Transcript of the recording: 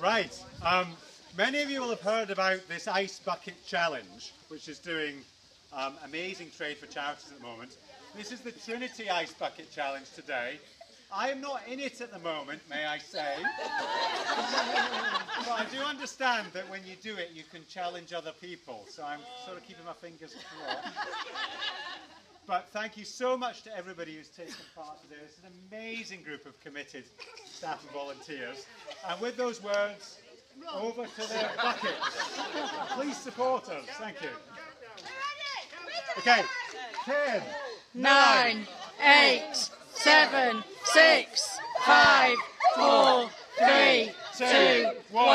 Right. Um, many of you will have heard about this Ice Bucket Challenge, which is doing um, amazing trade for charities at the moment. This is the Trinity Ice Bucket Challenge today. I am not in it at the moment, may I say. but I do understand that when you do it, you can challenge other people. So I'm sort of keeping my fingers crossed. But thank you so much to everybody who's taken part today. It's an amazing group of committed staff and volunteers. And with those words, over to the buckets. Please support us. Thank you. Okay. Ten, nine, eight, seven, six, five, four, three, two, one.